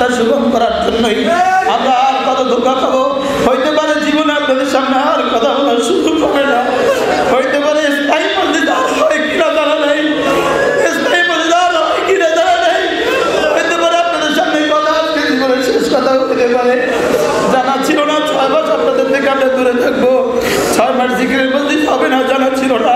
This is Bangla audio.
রাস্তা সুগম করার জন্যই আমরা আর কত ধোকা খাব? হইতে পারে জীবনে আপনাদের সামনে আর কথা বলার সুযোগ হবে না। হইতে পারে স্থায়ী মন্দির আর হয় কিনা জানা নেই। স্থায়ী আর হয় কিনা জানা নেই। হইতে পারে আপনাদের সামনে কথা আজকে জীবনের শেষ কথা হইতে পারে। জানা ছিল না, ছয় মাস আপনাদের থেকে আমরা দূরে থাকব। ছয় মাস জিকিরের মসজিদ হবে না, জানা ছিল না।